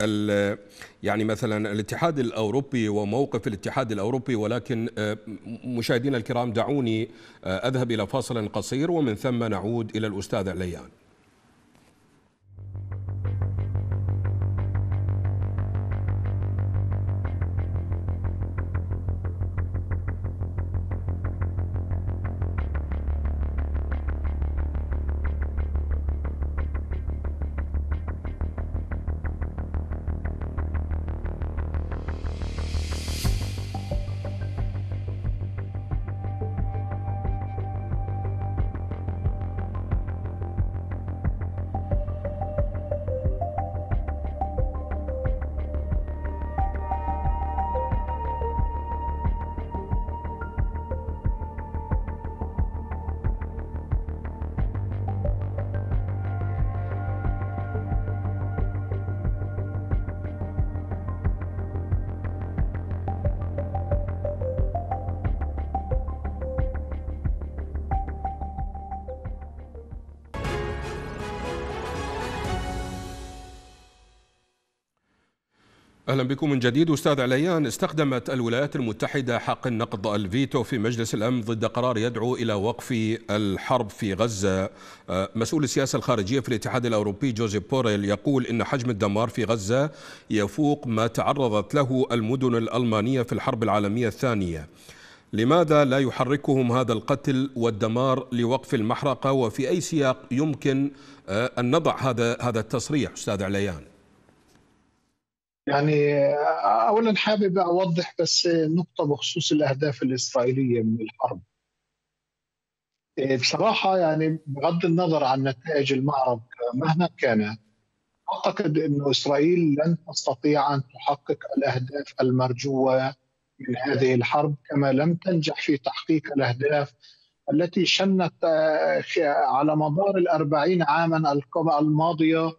يعني مثلا الاتحاد الأوروبي وموقف الاتحاد الأوروبي ولكن آه، مشاهدينا الكرام دعوني آه، أذهب إلى فاصل قصير ومن ثم نعود إلى الأستاذ عليان. أهلا بكم من جديد. أستاذ عليان استخدمت الولايات المتحدة حق النقض الفيتو في مجلس الأمن ضد قرار يدعو إلى وقف الحرب في غزة. آه، مسؤول السياسة الخارجية في الاتحاد الأوروبي جوزيف بوريل يقول إن حجم الدمار في غزة يفوق ما تعرضت له المدن الألمانية في الحرب العالمية الثانية. لماذا لا يحركهم هذا القتل والدمار لوقف المحرقة؟ وفي أي سياق يمكن آه، أن نضع هذا هذا التصريح؟ أستاذ عليان. يعني اولا حابب أوضح بس نقطة بخصوص الأهداف الإسرائيلية من الحرب. بصراحة يعني بغض النظر عن نتائج المعركه مهما كانت أعتقد إنه إسرائيل لن تستطيع أن تحقق الأهداف المرجوة من هذه الحرب كما لم تنجح في تحقيق الأهداف التي شنت على مدار الأربعين عاما الماضية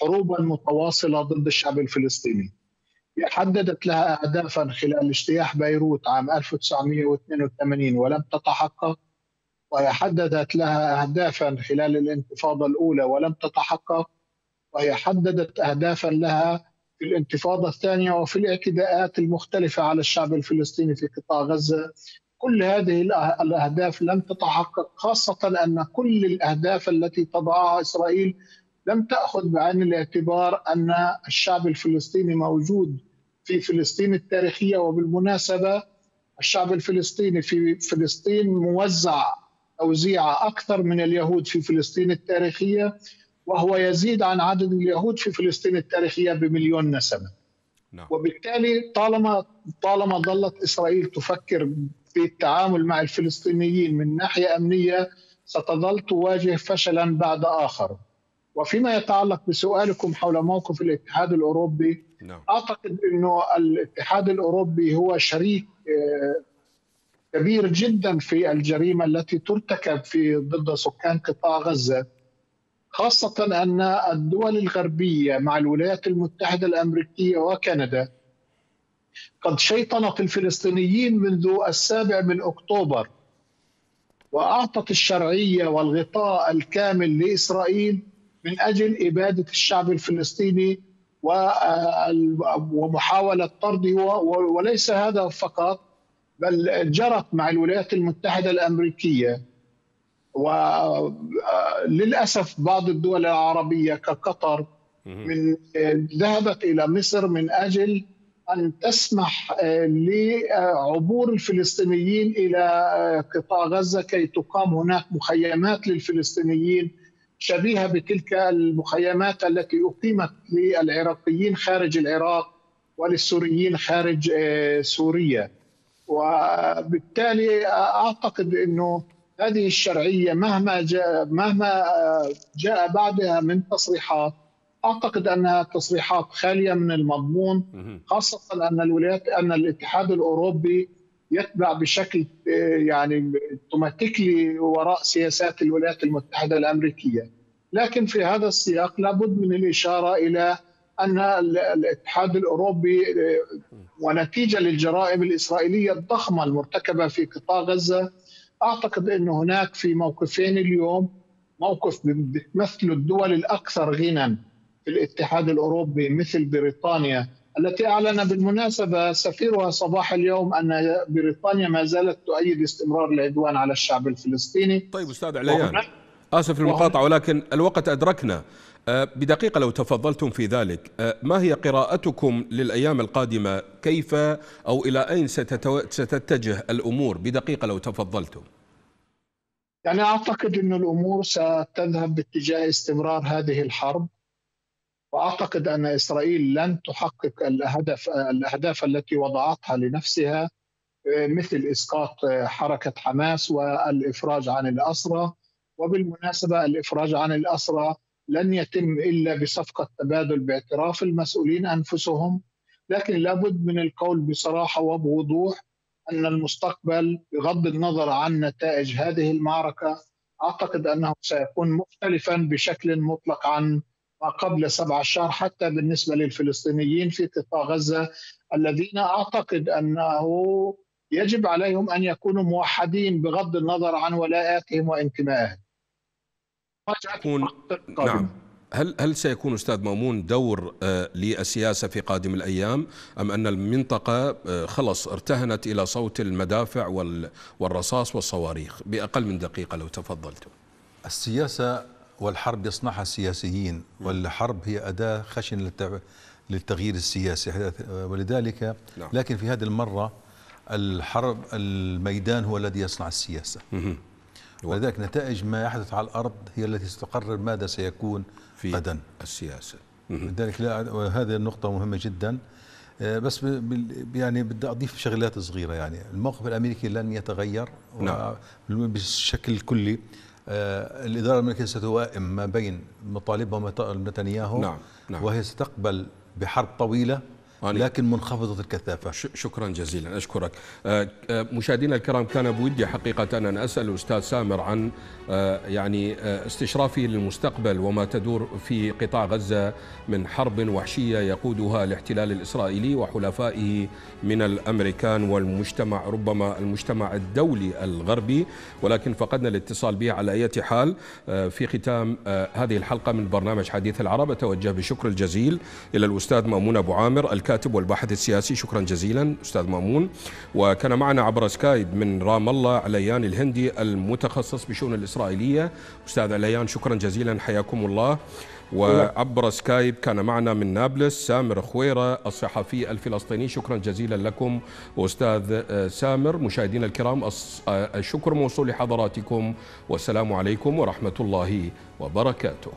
حروبا متواصلة ضد الشعب الفلسطيني. حددت لها أهدافا خلال اجتياح بيروت عام 1982 ولم تتحقق وهي حددت لها أهدافا خلال الانتفاضة الأولى ولم تتحقق وهي حددت أهدافا لها في الانتفاضة الثانية وفي الاعتداءات المختلفة على الشعب الفلسطيني في قطاع غزة. كل هذه الأهداف لم تتحقق خاصة أن كل الأهداف التي تضعها إسرائيل لم تأخذ بعين الاعتبار أن الشعب الفلسطيني موجود في فلسطين التاريخية وبالمناسبة الشعب الفلسطيني في فلسطين موزع توزيع أكثر من اليهود في فلسطين التاريخية وهو يزيد عن عدد اليهود في فلسطين التاريخية بمليون نسمة نعم. وبالتالي طالما طالما ظلت إسرائيل تفكر في التعامل مع الفلسطينيين من ناحية أمنية ستظل تواجه فشلا بعد آخر وفيما يتعلق بسؤالكم حول موقف الاتحاد الأوروبي نعم. أعتقد أنه الاتحاد الأوروبي هو شريك آه، كبير جدا في الجريمة التي ترتكب في ضد سكان قطاع غزة خاصة أن الدول الغربية مع الولايات المتحدة الأمريكية وكندا قد شيطنت الفلسطينيين منذ السابع من أكتوبر وأعطت الشرعية والغطاء الكامل لإسرائيل من أجل إبادة الشعب الفلسطيني ومحاولة طرده وليس هذا فقط بل جرت مع الولايات المتحدة الأمريكية. وللأسف بعض الدول العربية كقطر من ذهبت إلى مصر من أجل أن تسمح لعبور الفلسطينيين إلى قطاع غزة كي تقام هناك مخيمات للفلسطينيين شبيهة بتلك المخيمات التي أقيمت للعراقيين خارج العراق وللسوريين خارج سوريا. وبالتالي أعتقد أنه هذه الشرعية مهما جاء مهما جاء بعدها من تصريحات أعتقد أنها تصريحات خالية من المضمون خاصة أن الولايات أن الاتحاد الأوروبي يتبع بشكل يعني اوتوماتيكلي وراء سياسات الولايات المتحدة الأمريكية. لكن في هذا السياق لابد من الإشارة إلى أن الاتحاد الأوروبي ونتيجة للجرائم الإسرائيلية الضخمة المرتكبة في قطاع غزة أعتقد أن هناك في موقفين اليوم موقف بتمثل الدول الأكثر غنى في الاتحاد الأوروبي مثل بريطانيا التي أعلن بالمناسبة سفيرها صباح اليوم أن بريطانيا ما زالت تؤيد استمرار العدوان على الشعب الفلسطيني. طيب أستاذ عليان آسف المقاطعة ولكن الوقت أدركنا. أه، بدقيقة لو تفضلتم في ذلك. أه، ما هي قراءتكم للأيام القادمة؟ كيف أو إلى أين ستتجه الأمور؟ بدقيقة لو تفضلتم. يعني أعتقد أن الأمور ستذهب باتجاه استمرار هذه الحرب. وأعتقد أن إسرائيل لن تحقق الاهداف الأهداف التي وضعتها لنفسها مثل إسقاط حركة حماس والإفراج عن الأسرى. وبالمناسبة الإفراج عن الأسرى لن يتم إلا بصفقة تبادل باعتراف المسؤولين أنفسهم. لكن لابد من القول بصراحة وبوضوح أن المستقبل بغض النظر عن نتائج هذه المعركة أعتقد أنه سيكون مختلفا بشكل مطلق عن ما قبل 17 حتى بالنسبة للفلسطينيين في قطاع غزة الذين أعتقد أنه يجب عليهم أن يكونوا موحدين بغض النظر عن ولاءاتهم وانتمائهم. نعم. هل هل سيكون أستاذ مأمون دور آه للسياسة في قادم الأيام أم أن المنطقة آه خلص ارتهنت إلى صوت المدافع والرصاص والصواريخ؟ بأقل من دقيقة لو تفضلتم. السياسة والحرب يصنعها السياسيين والحرب هي أداة خشنة للتغيير السياسي. ولذلك نعم. لكن في هذه المرة الحرب الميدان هو الذي يصنع السياسة. ولذلك نتائج ما يحدث على الأرض هي التي ستقرر ماذا سيكون في غدا. السياسة. لذلك هذه النقطة مهمة جدا. آه، بس يعني بدي أضيف شغلات صغيرة يعني. الموقف الأمريكي لن يتغير نعم. بشكل كلي. الإدارة الأمريكية ستوائم ما بين مطالبها نتنياهو نعم. نعم. وهي ستقبل بحرب طويلة لكن منخفضة الكثافة. شكرا جزيلا أشكرك. آه، آه، مشاهدينا الكرام كان بودي حقيقة أن أسأل الأستاذ سامر عن آه، يعني استشرافه للمستقبل وما تدور في قطاع غزة من حرب وحشية يقودها الاحتلال الإسرائيلي وحلفائه من الأمريكان والمجتمع ربما المجتمع الدولي الغربي. ولكن فقدنا الاتصال به على أي حال. في ختام هذه الحلقة من برنامج حديث العرب. أتوجه بشكر الجزيل. إلى الأستاذ مأمون أبو عامر الكاتب والباحث السياسي. شكرا جزيلا أستاذ مأمون. وكان معنا عبر سكايب من رام الله عليان الهندي المتخصص بشؤون الإسرائيلية. أستاذ عليان شكرا جزيلا حياكم الله. وعبر سكايب كان معنا من نابلس سامر خويرة الصحفي الفلسطيني. شكرا جزيلا لكم أستاذ سامر. مشاهدينا الكرام الشكر موصول لحضراتكم. والسلام عليكم ورحمة الله وبركاته.